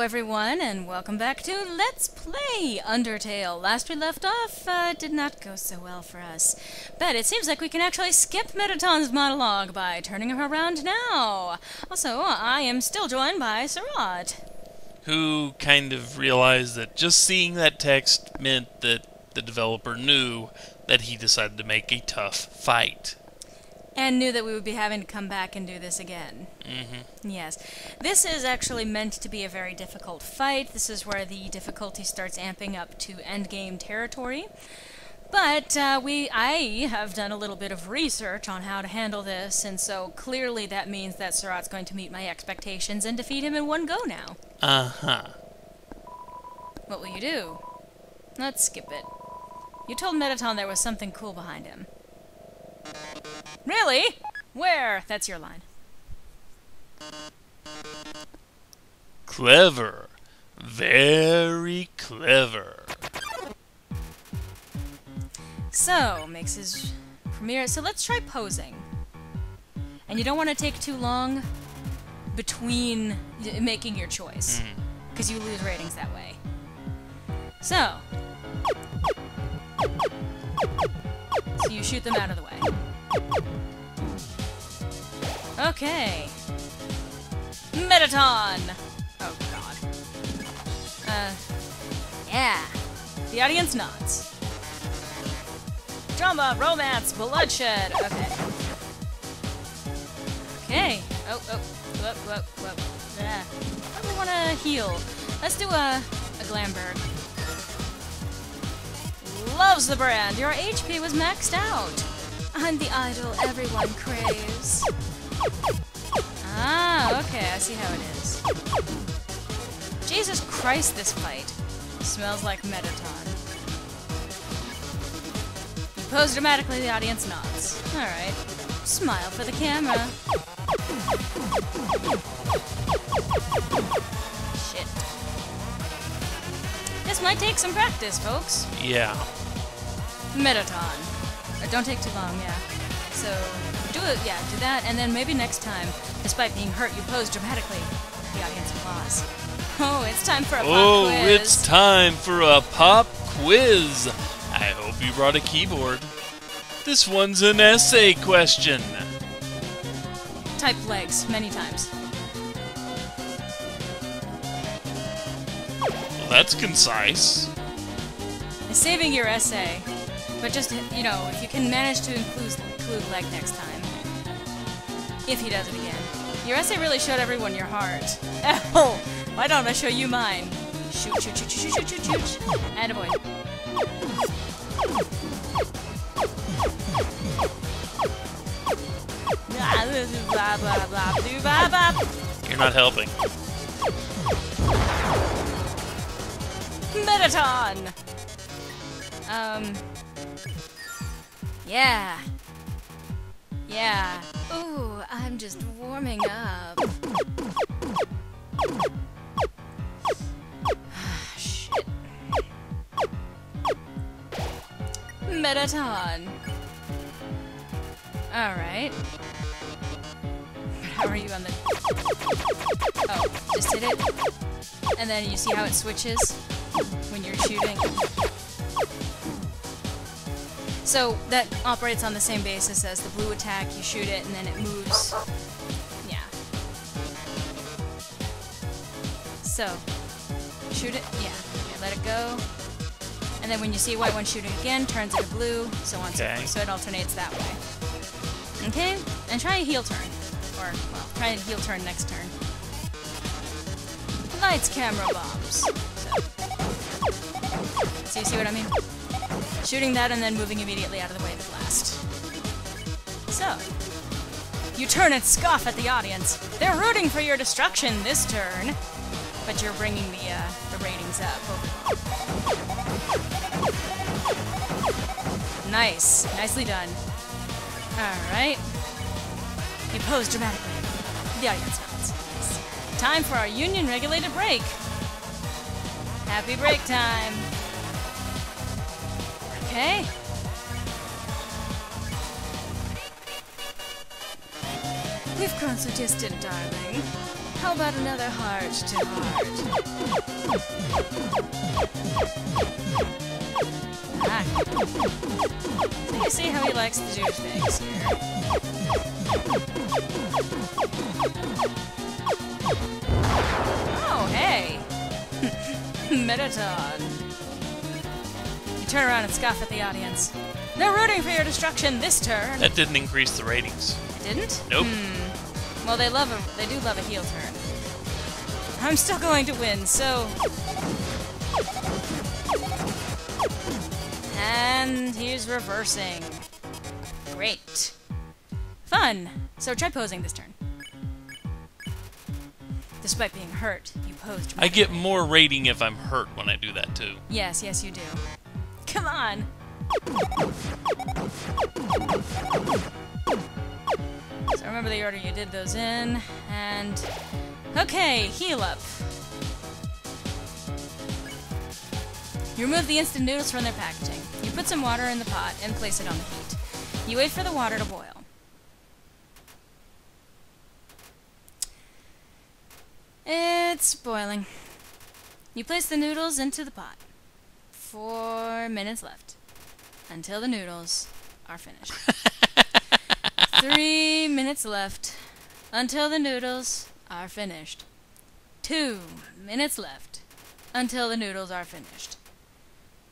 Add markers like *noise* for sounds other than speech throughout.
Everyone, and welcome back to Let's Play Undertale. Last we left off, uh, did not go so well for us. But it seems like we can actually skip Mettaton's monologue by turning her around now. Also, I am still joined by Suraht. who kind of realized that just seeing that text meant that the developer knew that he decided to make a tough fight. And knew that we would be having to come back and do this again. hmm Yes. This is actually meant to be a very difficult fight. This is where the difficulty starts amping up to endgame territory. But uh, we, I have done a little bit of research on how to handle this, and so clearly that means that Suraht's going to meet my expectations and defeat him in one go now. Uh huh. What will you do? Let's skip it. You told Mettaton there was something cool behind him. Really? Where? That's your line. Clever. Very clever. So, makes his premiere. So let's try posing. And you don't want to take too long between making your choice, mm-hmm. because you lose ratings that way. So, so you shoot them out of the way. Okay. Mettaton. Oh God. Uh, yeah. The audience nods. Drama, romance, bloodshed. Okay. Okay. Oh, oh, whoop, whoop, whoop. Yeah. Probably want to heal. Let's do a, a Glamberg. Loves the brand. Your HP was maxed out. I'm the idol everyone craves. Ah, okay. I see how it is. Jesus Christ, this fight. Smells like Mettaton. Pose dramatically, the audience nods. Alright. Smile for the camera. Shit. This might take some practice, folks. Yeah. Mettaton. Uh, don't take too long, yeah. So, do it, yeah, do that, and then maybe next time, despite being hurt, you pose dramatically. The audience applause. Oh, it's time for a pop Oh, quiz. it's time for a pop quiz. I hope you brought a keyboard. This one's an essay question. Type legs many times. Well, that's concise. Saving your essay, but just you know, if you can manage to include include leg next time, if he does it again. Your essay really showed everyone your heart. *laughs* Oh, why don't I show you mine? Shoot, shoot, shoot, shoot, shoot, shoot, shoot, shoot. Attaboy. Ah, blah blah blah doo blah blah. You're not helping. Mettaton! Um. Yeah. Yeah. Ooh, I'm just warming up. *sighs* Shit. Mettaton. Alright. How are you on the. Oh, just hit it? And then you see how it switches? when you're shooting. So that operates on the same basis as the blue attack. You shoot it and then it moves. Yeah. So shoot it. Yeah. yeah. Let it go. And then when you see a white one shooting again, turns into blue, so on and so Okay. forth. So it alternates that way. Okay? And try a heel turn. Or, well, try a heel turn next turn. Lights, camera, bombs. So you see what I mean? Shooting that and then moving immediately out of the way of the blast. So, you turn and scoff at the audience. They're rooting for your destruction this turn, but you're bringing the uh, the ratings up. Nice, nicely done. All right. You pose dramatically. The audience nods. Time for our union-regulated break. Happy break time. Okay. We've grown so distant, darling. How about another heart to heart? Ah. You see how he likes to do things here. Oh, hey! *laughs* Mettaton. Turn around and scoff at the audience. They're rooting for your destruction this turn. That didn't increase the ratings. It didn't? Nope. Hmm. Well, they love a, they do love a heel turn. I'm still going to win, so. And he's reversing. Great. Fun. So try posing this turn. Despite being hurt, you posed. I get more rating if I'm hurt when I do that too. Yes, yes, you do. Come on. So remember the order you did those in, and okay, heal up. You remove the instant noodles from their packaging. You put some water in the pot and place it on the heat. You wait for the water to boil. It's boiling. You place the noodles into the pot. Four minutes left until the noodles are finished. *laughs* Three minutes left until the noodles are finished. Two minutes left until the noodles are finished.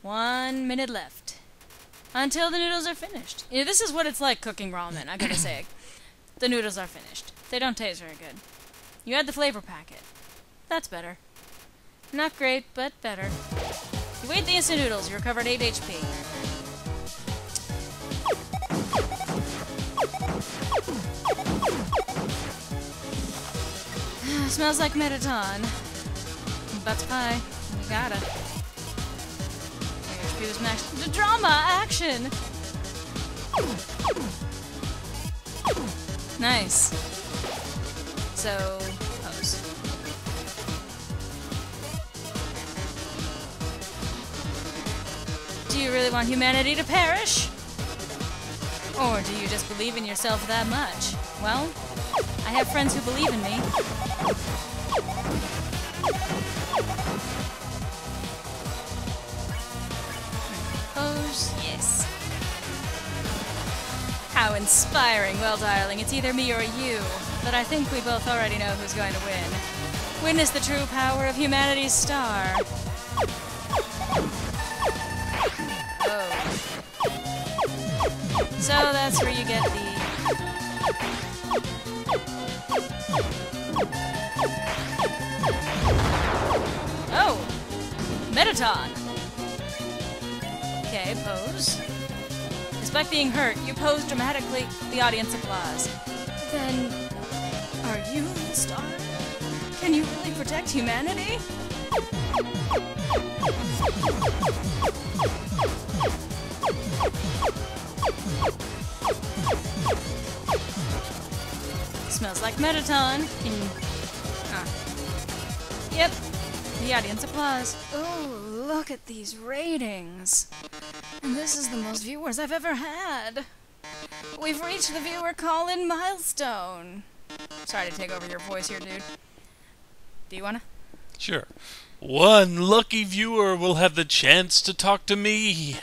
One minute left until the noodles are finished. You know, this is what it's like cooking ramen, I gotta say. The noodles are finished. They don't taste very good. You add the flavor packet. That's better. Not great, but better. You wait the instant noodles. You recovered 8 HP. *sighs* Smells like Mettaton. Butts pie. You gotta. HP was max. The drama action! Nice. So, Do you really want humanity to perish? Or do you just believe in yourself that much? Well, I have friends who believe in me. Pose, yes. How inspiring. Well, darling, it's either me or you, but I think we both already know who's going to win. Witness the true power of humanity's star. That's where you get the Oh! Mettaton! Okay, pose. Despite being hurt, you pose dramatically. The audience applauds. Then, are you the star? Can you really protect humanity? Mettaton. Can you... Ah. Yep. The audience applause. Oh, look at these ratings. This is the most viewers I've ever had. We've reached the viewer call-in milestone. Sorry to take over your voice here, dude. Do you wanna? Sure. One lucky viewer will have the chance to talk to me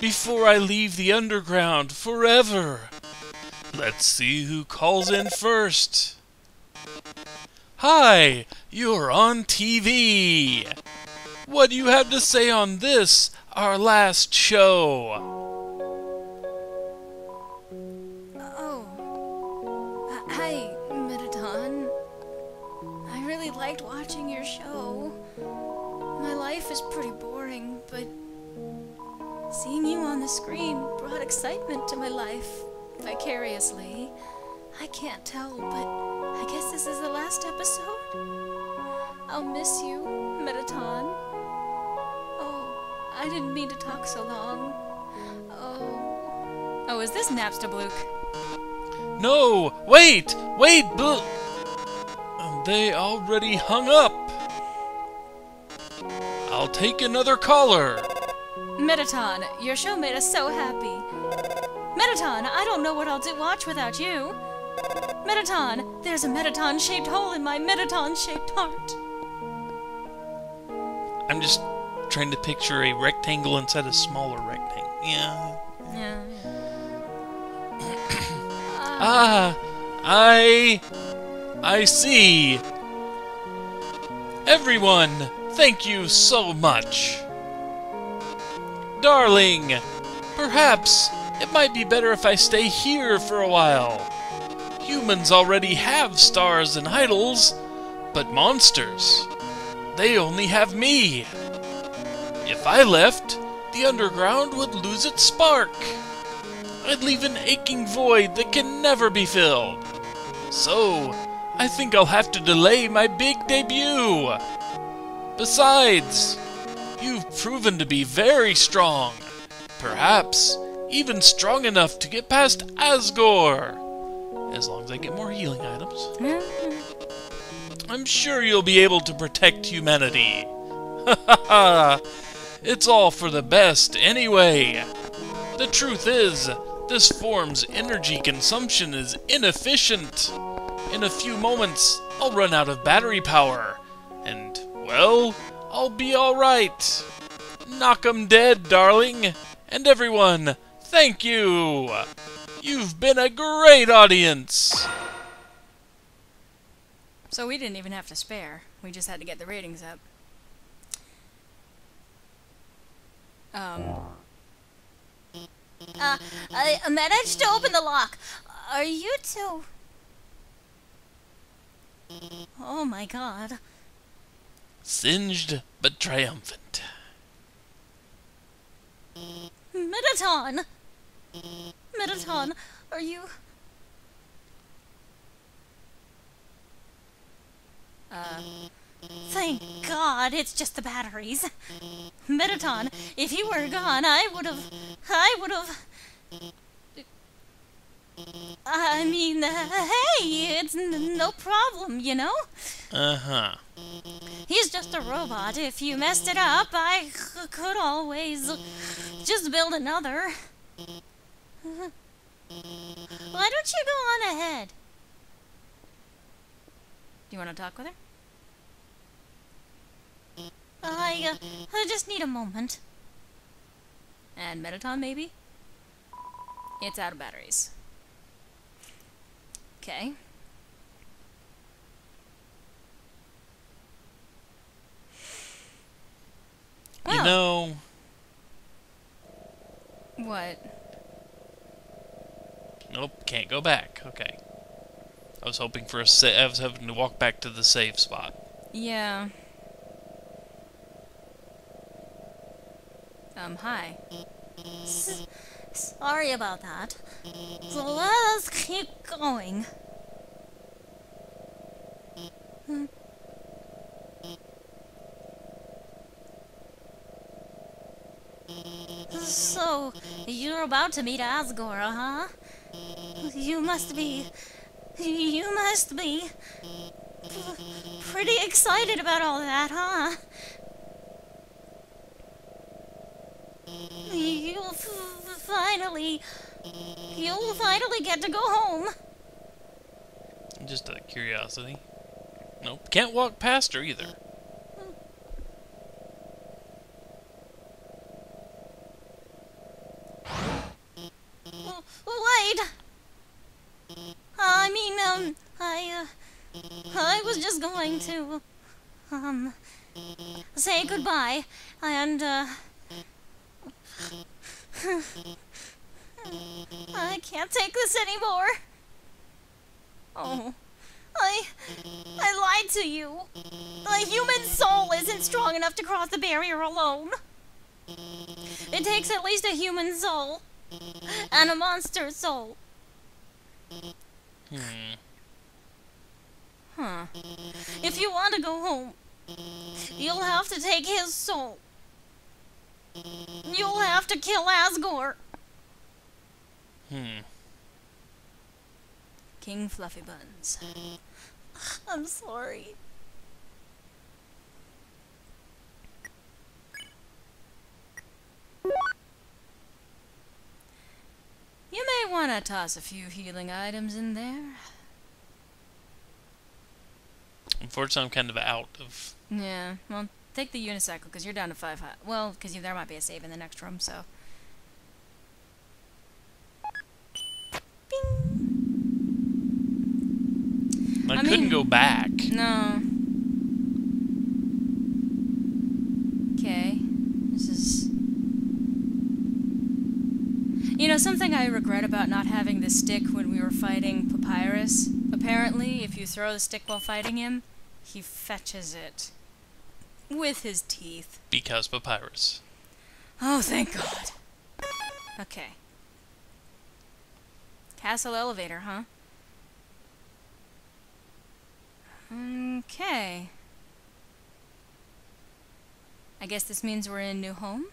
before I leave the underground forever. Let's see who calls in first. Hi, you're on TV. What do you have to say on this, our last show? Oh. Hi, Mettaton. I really liked watching your show. My life is pretty boring, but seeing you on the screen brought excitement to my life vicariously. I can't tell, but I guess this is the last episode. I'll miss you, Mettaton. Oh, I didn't mean to talk so long. Oh. Oh, is this Napstablook? No, wait, wait, Bl- um, They already hung up. I'll take another caller. Mettaton, your show made us so happy. Mettaton, I don't know what I'll do watch without you. Mettaton! There's a Mettaton shaped hole in my Mettaton shaped heart. I'm just trying to picture a rectangle inside a smaller rectangle. Yeah. Yeah. *coughs* Ah, I. I see. Everyone, thank you so much. Darling, perhaps it might be better if I stay here for a while. Humans already have stars and idols, but monsters, they only have me. If I left, the underground would lose its spark. I'd leave an aching void that can never be filled. So, I think I'll have to delay my big debut. Besides, you've proven to be very strong. Perhaps even strong enough to get past Asgore. As long as I get more healing items. Mm-hmm. I'm sure you'll be able to protect humanity. Ha ha ha! It's all for the best anyway. The truth is, this form's energy consumption is inefficient. In a few moments, I'll run out of battery power. And, well, I'll be alright. Knock 'em dead, darling. And everyone, thank you. You've been a great audience. So we didn't even have to spare. We just had to get the ratings up. Um. Uh, I managed to open the lock. Are you two? Oh my god. Singed but triumphant. Mettaton! Mettaton, are you. Uh. Thank God, it's just the batteries. Mettaton, if you were gone, I would have. I would have. I mean, uh, hey, it's n- no problem, you know? Uh huh. He's just a robot. If you messed it up, I could always just build another. *laughs* Why don't you go on ahead? Do you want to talk with her? I, uh, I just need a moment. And Mettaton, maybe? It's out of batteries. Okay. You know, What? Nope, can't go back. Okay. I was hoping for a sa- I was hoping to walk back to the safe spot. Yeah. Um, hi. S- sorry about that. So let's keep going. So, you're about to meet Asgore, huh? You must be. You must be. Pretty excited about all that, huh? You'll finally. You'll finally get to go home. Just out of curiosity. Nope, can't walk past her either. And, uh, I can't take this anymore. Oh, I, I lied to you. The human soul isn't strong enough to cross the barrier alone. It takes at least a human soul and a monster soul. Hmm. Huh. If you want to go home, you'll have to take his soul. You'll have to kill Asgore. Hmm. King Fluffy Buns. I'm sorry. You may want to toss a few healing items in there. Unfortunately, I'm kind of out of. Yeah, well, take the unicycle because you're down to five. High. Well, because there might be a save in the next room, so. Bing! I, I couldn't mean- go back. No. Okay. This is. You know, something I regret about not having the stick when we were fighting Papyrus. Apparently, if you throw the stick while fighting him, he fetches it. With his teeth. Because Papyrus. Oh, thank God. Okay. Castle elevator, huh? Okay. I guess this means we're in new home?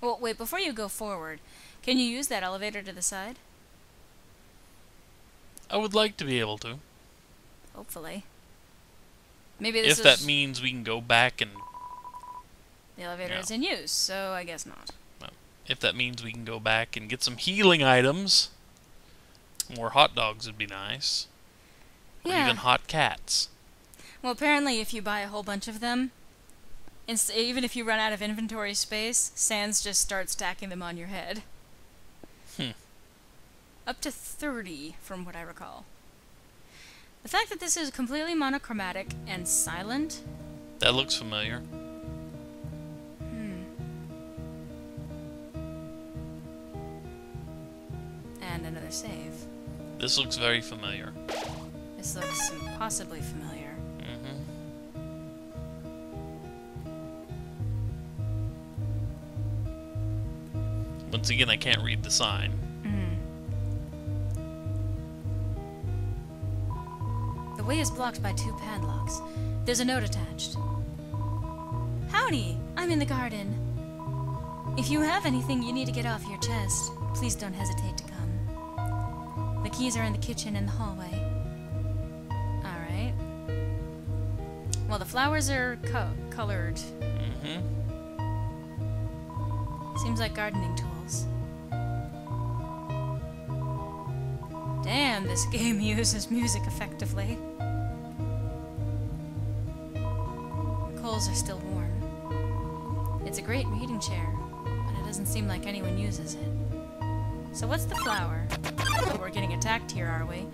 Well, wait, before you go forward, can you use that elevator to the side? I would like to be able to. Hopefully. Maybe this If that means we can go back and the elevator No. is in use, so I guess not. if that means we can go back and get some healing items. More hot dogs would be nice. Or even hot cats. Well, apparently, if you buy a whole bunch of them, even if you run out of inventory space, Sans just starts stacking them on your head. Hmm. Up to 30, from what I recall. The fact that this is completely monochromatic and silent, That looks familiar. hmm. And another save. This looks very familiar. This looks possibly familiar. hmm Once again, I can't read the sign. Way is blocked by two padlocks. There's a note attached. Howdy, I'm in the garden. If you have anything you need to get off your chest, please don't hesitate to come. The keys are in the kitchen and the hallway. Alright. Well, the flowers are co- colored. hmm Seems like gardening tools. Damn, this *laughs* game uses music effectively. Are still warm. It's a great reading chair, but it doesn't seem like anyone uses it. So what's the flower? Oh, we're getting attacked here, are we?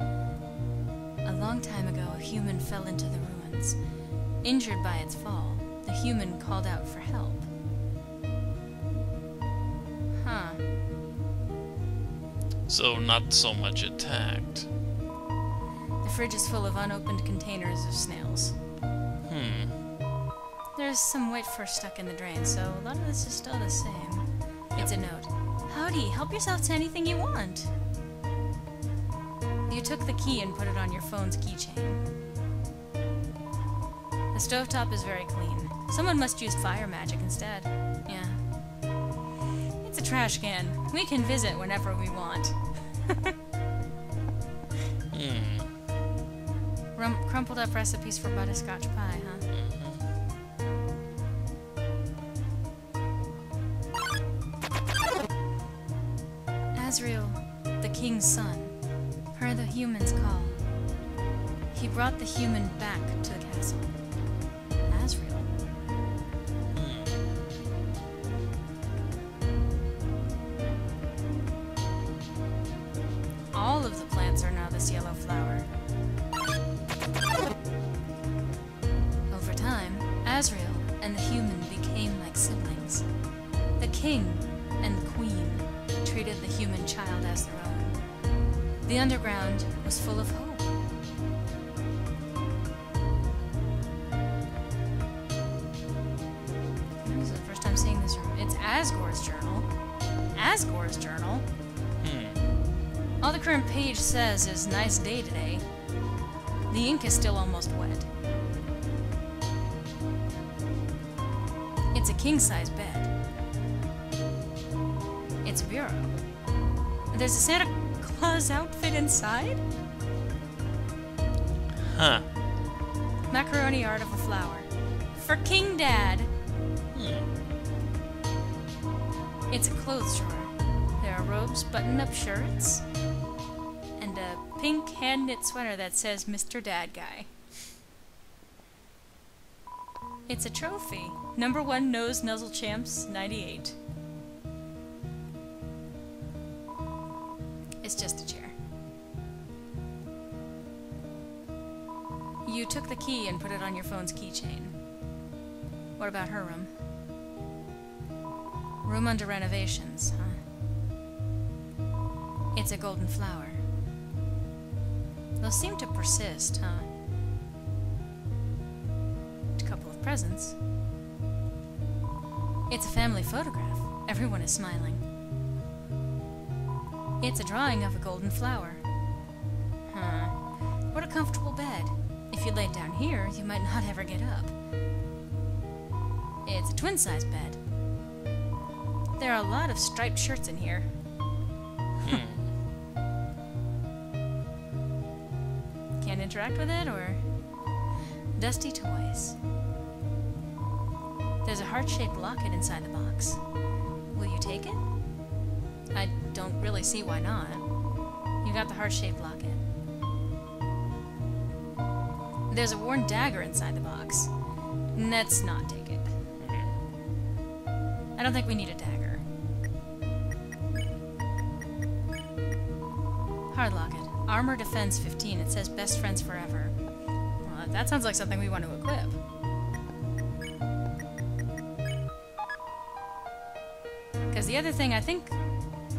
A long time ago, a human fell into the ruins. Injured by its fall, the human called out for help. Huh. So, not so much attacked. The fridge is full of unopened containers of snails. Hmm. There's some white fur stuck in the drain, so a lot of this is still the same. It's a note. Howdy, help yourself to anything you want. You took the key and put it on your phone's keychain. The stovetop is very clean. Someone must use fire magic instead. Yeah. It's a trash can. We can visit whenever we want. *laughs* Hmm. Rum- crumpled up recipes for butterscotch pie, huh? King's son, heard the human's call. He brought the human back to the castle. Asriel? Nice day today. The ink is still almost wet. It's a king size bed. It's a bureau. There's a Santa Claus outfit inside? Huh. Macaroni art of a flower. For King Dad! Hmm. It's a clothes drawer. There are robes, button up shirts, pink hand knit sweater that says Mr. Dad Guy. It's a trophy. Number one nose nuzzle champs 98. It's just a chair. You took the key and put it on your phone's keychain. What about her room? Room under renovations, huh? It's a golden flower. They'll seem to persist, huh? A couple of presents. It's a family photograph. Everyone is smiling. It's a drawing of a golden flower. Huh. What a comfortable bed. If you laid down here, you might not ever get up. It's a twin size bed. There are a lot of striped shirts in here. Interact with it, or. Dusty toys. There's a heart shaped locket inside the box. Will you take it? I don't really see why not. You got the heart shaped locket. There's a worn dagger inside the box. Let's not take it. I don't think we need a dagger. Hard locket. Armor defense 15. It says best friends forever. Well, that sounds like something we want to equip. Because the other thing, I think,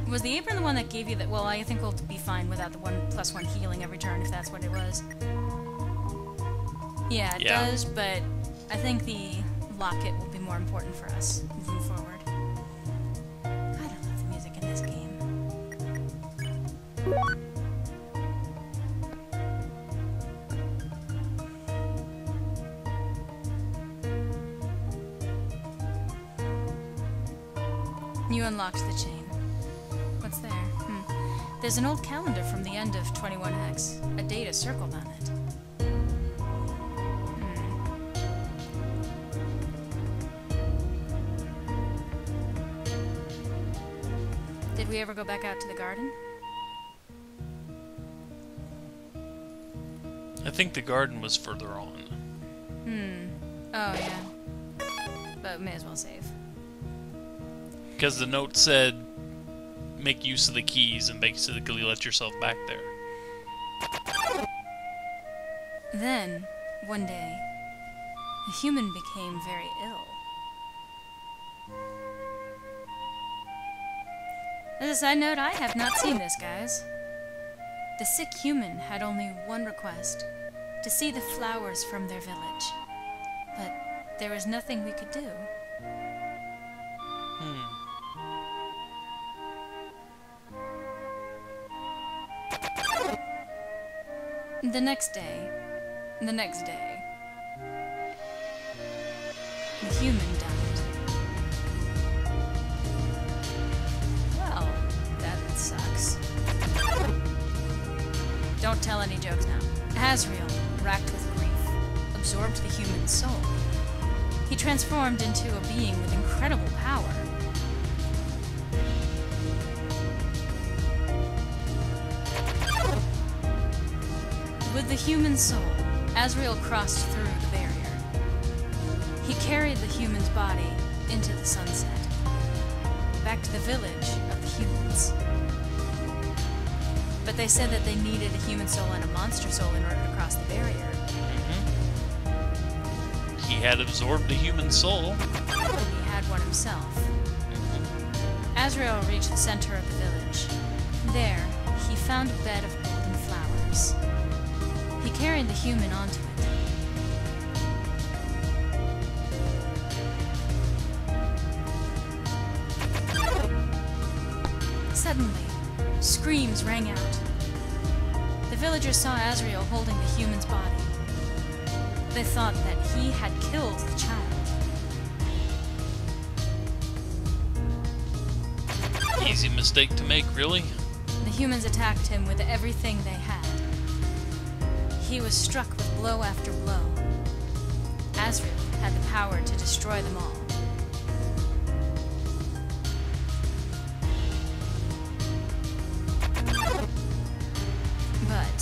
was the apron the one that gave you that? Well, I think we'll be fine without the one plus one healing every turn if that's what it was. Yeah, it Yeah. does, but I think the locket will be more important for us You unlocked the chain. What's there? Hmm. There's an old calendar from the end of 21X. A date is circled on it. Hmm. Did we ever go back out to the garden? I think the garden was further on. Hmm. Oh, yeah. But may as well save. Because the note said, make use of the keys and basically let yourself back there. Then, one day, the human became very ill. As a side note, I have not seen this, guys. The sick human had only one request to see the flowers from their village. But there was nothing we could do. The next day, the next day, the human died. Well, that sucks. Don't tell any jokes now. Asriel, racked with grief, absorbed the human soul. He transformed into a being with incredible power. The human soul, Asriel crossed through the barrier. He carried the human's body into the sunset, back to the village of the humans. But they said that they needed a human soul and a monster soul in order to cross the barrier. Mm-hmm. He had absorbed a human soul. and he had one himself. Mm-hmm. Asriel reached the center of the village. There, he found a bed of. Carried the human onto it. Suddenly, screams rang out. The villagers saw Asriel holding the human's body. They thought that he had killed the child. Easy mistake to make, really. The humans attacked him with everything they had. He was struck with blow after blow. Asriel had the power to destroy them all. But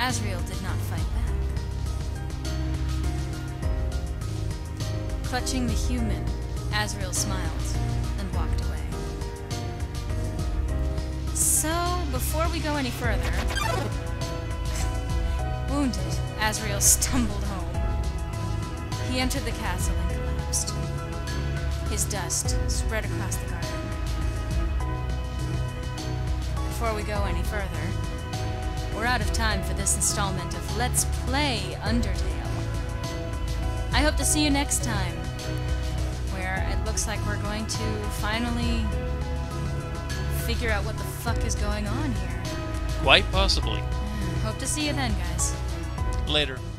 Asriel did not fight back. Clutching the human, Azrael smiled and walked away. So, before we go any further, wounded, Asriel stumbled home. He entered the castle and collapsed. His dust spread across the garden. Before we go any further, we're out of time for this installment of Let's Play Undertale. I hope to see you next time, where it looks like we're going to finally figure out what the fuck is going on here. Quite possibly. Hope to see you then, guys. Later.